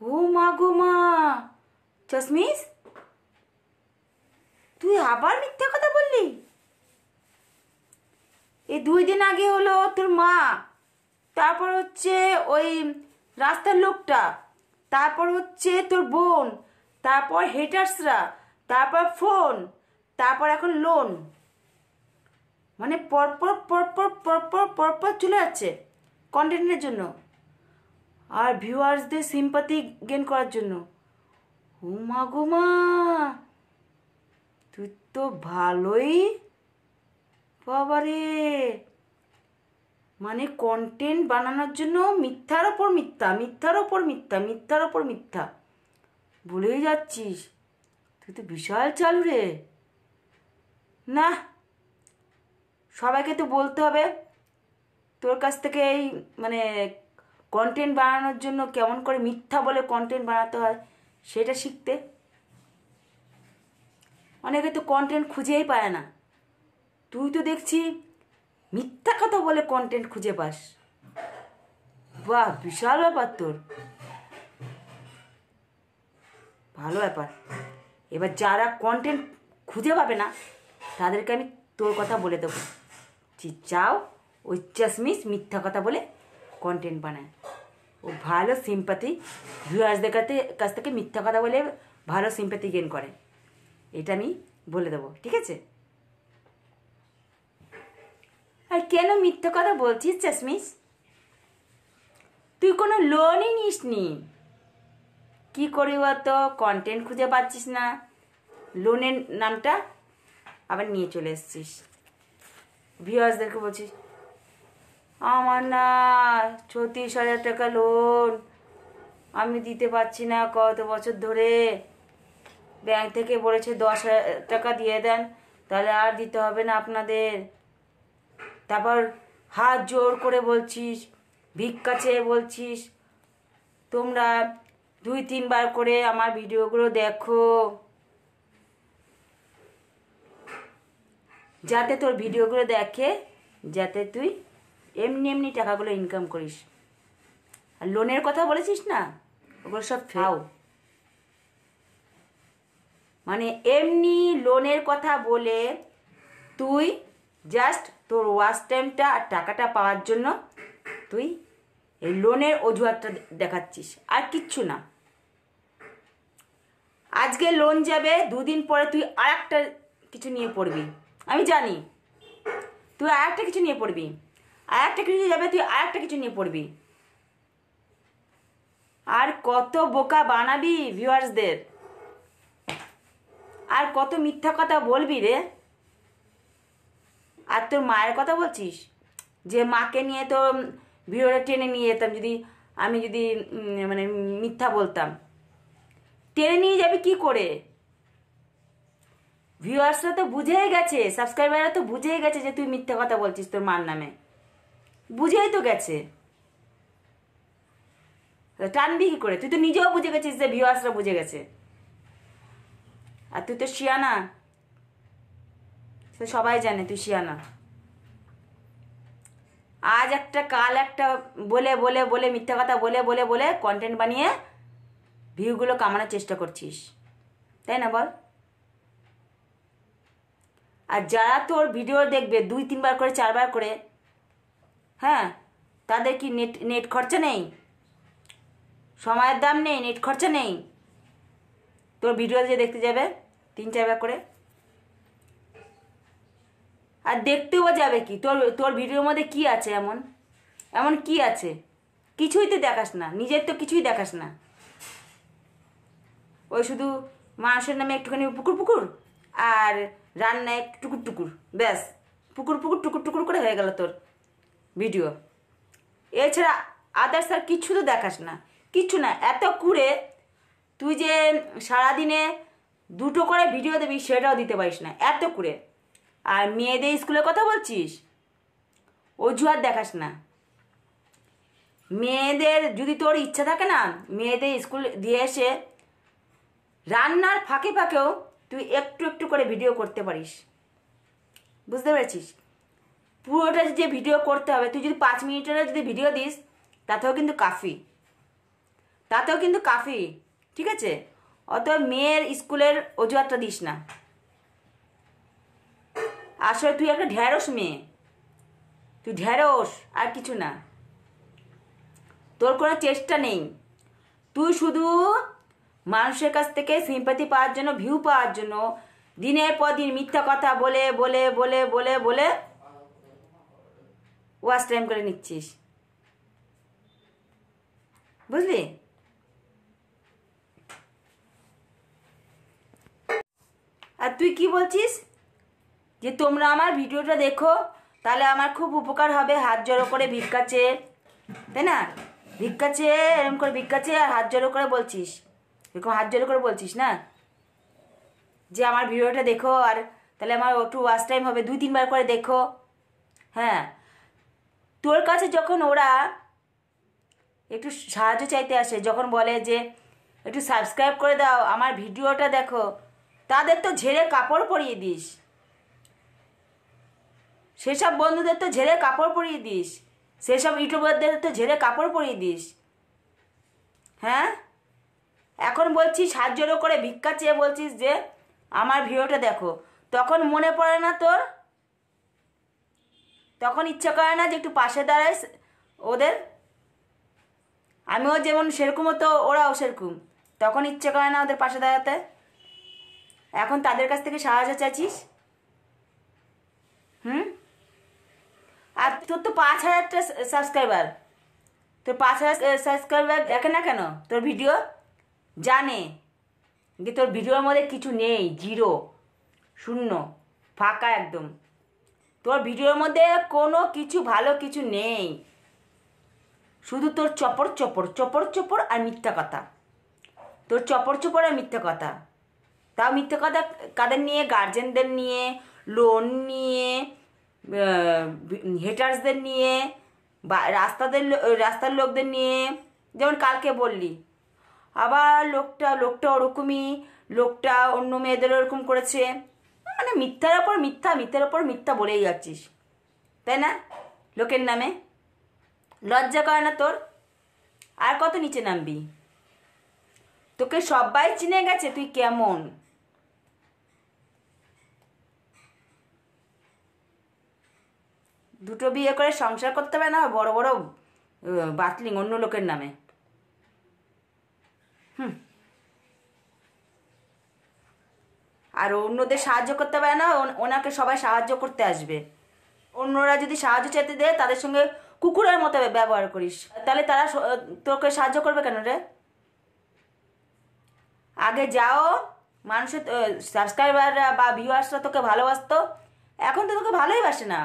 ও মা মা চশমিস তুই আবার মিথ্যা কথা বললি? এই দুই দিন আগে হলো তোর মা, তারপর হচ্ছে ওই রাস্তার লোকটা, তারপর হচ্ছে তোর বোন, তারপর হেটার্সরা তারপর ফোন তারপর এখন লোন মানে পরপর পরপর পরপর পরপর চলে যাচ্ছে কন্টেন্টের জন্য। আর ভিউয়ার্সদের সিম্পাতি গেন করার জন্য। ও মা গো মা! তুই তো ভালোই বাবারে! মানে কন্টেন্ট বানানোর জন্য মিথ্যার ওপর মিথ্যা, মিথ্যার ওপর মিথ্যা, মিথ্যার ওপর মিথ্যা। বলেই যাচ্ছিস। তুই তো বিশাল চালু রে। না, সবাইকে তো বলতে হবে। তোর কাছ থেকে এই মানে কন্টেন্ট বানানোর জন্য কেমন করে মিথ্যা বলে কন্টেন্ট বানাতে হয় সেটা শিখতে। অনেকে তো কন্টেন্ট খুঁজেই পায় না। তুই তো দেখছি মিথ্যা কথা বলে কন্টেন্ট খুঁজে পাস। বাহ, বিশাল ব্যাপার তোর। ভালো ব্যাপার। এবার যারা কন্টেন্ট খুঁজে পাবে না, তাদেরকে আমি তোর কথা বলে দেবো। যে চাও ওই চাশমিস মিথ্যা কথা বলে কন্টেন্ট বানায়। ও ভালো সিম্পাতি ভিউয়ার্সদের কাছে কাছ থেকে মিথ্যা কথা বলে ভালো সিম্পাতি গেন করে। এটা আমি বলে দেবো, ঠিক আছে? আর কেন মিথ্যা কথা বলছিস চাশমিস তুই কোনো লোনই নিস নি কি করি তো কন্টেন্ট খুঁজে পাচ্ছিস না। লোনের নামটা আবার নিয়ে চলে এসছিস। ভিউয়ার্সদেরকে বলছিস আমার না ছত্রিশ হাজার টাকা লোন আমি দিতে পারছি না কত বছর ধরে। ব্যাংক থেকে বলেছে দশ হাজার টাকা দিয়ে দেন, তাহলে আর দিতে হবে না আপনাদের। তারপর হাত জোর করে বলছিস, ভিক্ষা চেয়ে বলছিস, তোমরা দুই তিনবার করে আমার ভিডিওগুলো দেখো। যাতে তোর ভিডিওগুলো দেখে, যাতে তুই এমনি এমনি টাকাগুলো ইনকাম করিস। আর লোনের কথা বলেছিস না? ওগুলো সব ফাও। মানে এমনি লোনের কথা বলে তুই জাস্ট তোর ওয়াচ টাইমটা আর টাকাটা পাওয়ার জন্য তুই এই লোনের অজুহাতটা দেখাচ্ছিস। আর কিচ্ছু না। আজকে লোন যাবে দুদিন পরে তুই আর একটা কিছু নিয়ে পড়বি। আমি জানি। তুই আর একটা কিছু নিয়ে পড়বি। আর একটা কিছু যাবে, তুই আর একটা কিছু নিয়ে পড়বি। আর কত বোকা বানাবি ভিউয়ার্সদের। আর কত মিথ্যা কথা বলবি রে। আর তোর মায়ের কথা বলছিস? যে মাকে নিয়ে তো ভিডিওটা টেনে নিয়ে যেতাম, যদি আমি যদি মানে মিথ্যা বলতাম। টেনে নিয়ে যাবি কি করে? ভিউয়ার্সরা তো বুঝেই গেছে, সাবস্ক্রাইবাররা তো বুঝেই গেছে যে তুই মিথ্যা কথা বলছিস তোর মার নামে। বুঝেই তো গেছে। টানবি কি করে। তুই তো নিজেও বুঝে গেছিস যে ভিউয়ার্সরা বুঝে গেছে। আর তুই তো শিয়ানা। সে সবাই জানে তুই শিয়ানা। আজ একটা, কাল একটা বলে বলে বলে, মিথ্যা কথা বলে বলে বলে কন্টেন্ট বানিয়ে ভিউগুলো কামানোর চেষ্টা করছিস। তাই না বল? আর যারা তোর ভিডিও দেখবে, দুই, তিনবার করে, চারবার করে হ্যাঁ তাদের কি নেট নেট খরচা নেই? সময়ের দাম নেই, নেট খরচা নেই। তোর ভিডিও যে দেখতে যাবে, তিন চারবার করে। আর দেখতেও যাবে কি? তোর তোর ভিডিওর মধ্যে কি আছে এমন? এমন কি আছে? কিছুই তো দেখাস না, নিজের তো কিছুই দেখাস না। ওই শুধু মানুষের নামে একটুখানি পুকুর পুকুর, আর রান্নায় টুকুর টুকুর, ব্যাস। পুকুর পুকুর, টুকুর টুকুর করে হয়ে গেল তোর। ভিডিও। এছাড়া আদার্স আর কিচ্ছু তো দেখাস না। কিচ্ছু না, এত কুড়ে তুই যে সারাদিনে দুটো করে ভিডিও দিবি, সেটাও দিতে পারিস না, এত কুড়ে। আর মেয়েদের স্কুলের কথা বলছিস? অজুহাত দেখাস না। মেয়েদের, যদি তোর ইচ্ছা থাকে না, মেয়েদের স্কুল দিয়ে এসে রান্নার ফাঁকে ফাঁকেও তুই একটু একটু করে ভিডিও করতে পারিস। বুঝতে পেরেছিস? পুরোটা যে ভিডিও করতে হবে, তুই যদি পাঁচ মিনিটেরও যদি ভিডিও দিস, তাতেও কিন্তু কাফি। তাতেও কিন্তু কাফি, ঠিক আছে? অত মেয়ের স্কুলের অজুহাতটা দিস না। আসলে তুই একটা ঢ্যাঁড়স মেয়ে। তুই ঢ্যাঁড়স আর কিছু না। তোর কোনো চেষ্টা নেই। তুই শুধু মানুষের কাছ থেকে সিম্পাতি পাওয়ার জন্য ভিউ পাওয়ার জন্য, দিনের পর দিন মিথ্যা কথা বলে বলে বলে বলে বলে ওয়াশ টাইম করে নিচ্ছিস। বুঝলি? আর তুই কি বলছিস? যে তোমরা আমার ভিডিওটা দেখো, তাহলে আমার খুব উপকার হবে, হাত জড়ো করে ভিক্ষা চেয়ে। তাই না? ভিক্ষা চেয়ে এরকম করে ভিক্ষা চেয়ে আর হাত জড়ো করে বলছিস। এরকম হাত জড়ো করে বলছিস না? যে আমার ভিডিওটা দেখো আর তাহলে আমার একটু ওয়াচ টাইম হবে, দুই তিনবার করে দেখো। হ্যাঁ? তোর কাছে যখন ওরা একটু সাহায্য চাইতে আসে, যখন বলে যে, একটু সাবস্ক্রাইব করে দাও, আমার ভিডিওটা দেখো, তাদের তো ঝেড়ে কাপড় পরিয়ে দিস। সেসব বন্ধুদের তো ঝেড়ে কাপড় পরিয়ে দিস। সেসব ইউটিউবারদের তো ঝেড়ে কাপড় পরিয়ে দিস। হ্যাঁ? এখন বলছিস হাত জোড়ো করে ভিক্ষা চেয়ে বলছিস যে, আমার ভিডিওটা দেখো। তখন মনে পড়ে না তোর? তখন ইচ্ছা করে না যে একটু পাশে দাঁড়ায় ওদের। আমিও যেমন সেরকম তো ওরাও সেরকম। তখন ইচ্ছে করে না ওদের পাশে দাঁড়াতে। এখন তাদের কাছ থেকে সাহায্য চাইছিস? হুম? আর তোর তো পাঁচ হাজারটা সাবস্ক্রাইবার তোর পাঁচ হাজার সাবস্ক্রাইবার দেখে না কেন? তোর ভিডিও? জানে। যে তোর ভিডিওর মধ্যে কিছু নেই, জিরো। শূন্য। ফাঁকা একদম। তোর ভিডিওর মধ্যে কোনো কিছু ভালো কিছু নেই। শুধু তোর চপর চপর চপর চপর আর মিথ্যা কথা। তোর চপর চপর আর মিথ্যা কথা। তাও মিথ্যা কথা কাদের নিয়ে? গার্জেনদের নিয়ে লোন নিয়ে হেটার্সদের নিয়ে, বা রাস্তাদের রাস্তার লোকদের নিয়ে। যেমন কালকে বললি, আবার লোকটা লোকটা ওরকমই, লোকটা অন্য মেয়েদের ওরকম করেছে। মানে মিথ্যার ওপর মিথ্যা, মিথ্যার ওপর মিথ্যা বলেই যাচ্ছিস। তাই না? লোকের নামে। লজ্জা করে না তোর? আর কত নিচে নামবি? তোকে সবাই চিনে গেছে তুই কেমন? দুটো বিয়ে করে সংসার করতে পারে না, বড় বড় বাতলিং অন্য লোকের নামে। আর অন্যদের সাহায্য করতে পারে না ওনাকে সবাই সাহায্য করতে আসবে। অন্যরা যদি সাহায্য চাইতে দেয়, তাদের সঙ্গে কুকুরের মতো ব্যবহার করিস। তাহলে তারা তোকে সাহায্য করবে কেন রে? আগে যাও, মানুষের সাবস্ক্রাইবাররা বা ভিউয়ার্সরা তোকে ভালোবাসতো, এখন তো তোকে ভালোই বাসে না।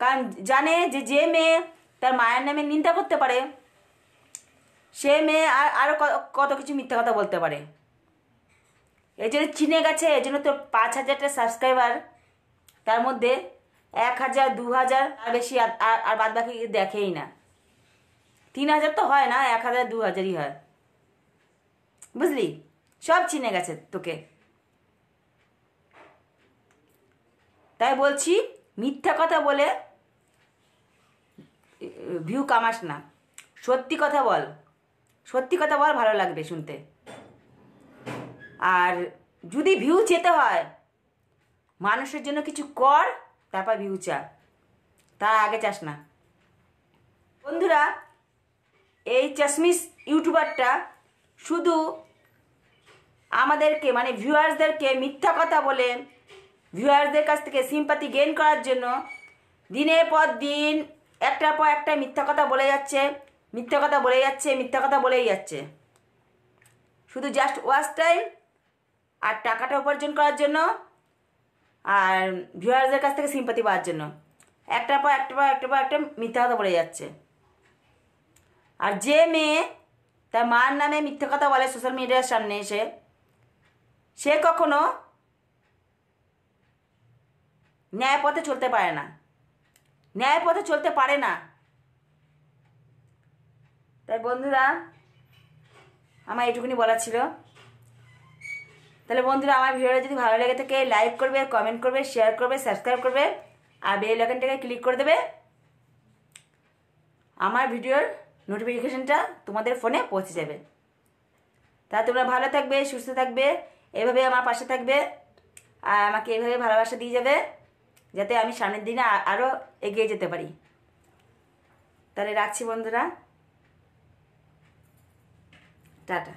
কারণ জানে যে যে মেয়ে তার মায়ের নামে নিন্দা করতে পারে, সে মেয়ে আর আরও কত কিছু মিথ্যা কথা বলতে পারে। এই জন্য চিনে গেছে এই জন্য তোর পাঁচ হাজারটা সাবস্ক্রাইবার তার মধ্যে এক হাজার, দু হাজার, আর বেশি আর আর বাদ বাকি দেখেই না। তিন হাজার তো হয় না, এক হাজার, দু হাজারই হয়। বুঝলি? সব চিনে গেছে তোকে। তাই বলছি, মিথ্যা কথা বলে ভিউ কামাস না। সত্যি কথা বল। সত্যি কথা বল, ভালো লাগবে শুনতে। আর যদি ভিউ যেতে হয়, মানুষের জন্য কিছু কর, তারপর ভিউ চা। তার আগে চাস না। বন্ধুরা, এই চাশমিস ইউটিউবারটা শুধু আমাদেরকে মানে ভিউয়ার্সদেরকে মিথ্যা কথা বলে ভিউয়ার্সদের কাছ থেকে সিম্পাতি গেইন করার জন্য দিনের পর দিন, একটার পর একটা মিথ্যা কথা বলে যাচ্ছে, মিথ্যা কথা বলে যাচ্ছে, মিথ্যা কথা বলেই যাচ্ছে। শুধু জাস্ট ওয়াচ টাইম আর টাকাটা উপার্জন করার জন্য আর ভিউয়ার্সদের কাছ থেকে সিম্পাতি পাওয়ার জন্য। একটার পর একটা পর একটা পর একটা মিথ্যা কথা বলে যাচ্ছে। আর যে মেয়ে তার মার নামে মিথ্যা কথা বলে সোশ্যাল মিডিয়ার সামনে এসে, সে কখনো ন্যায় পথে চলতে পারে না। ন্যায় পথে চলতে পারে না। তাই বন্ধুরা আমার এটুকুনি বলার ছিল। তাহলে বন্ধুরা, আমার ভিডিওটা যদি ভালো লেগে থাকে লাইক করবে কমেন্ট করবে শেয়ার করবে সাবস্ক্রাইব করবে, আর বেল আইকনটাকে ক্লিক করে দেবে। আমার ভিডিওর নোটিফিকেশনটা তোমাদের ফোনে পৌঁছে যাবে। তা তোমরা ভালো থাকবে, সুস্থ থাকবে, এভাবে আমার পাশে থাকবে, আর আমাকে এভাবে ভালোবাসা দিয়ে যাবে, যাতে আমি সামনের দিনে আরও এগিয়ে যেতে পারি। তাহলে রাখছি বন্ধুরা। টাটা।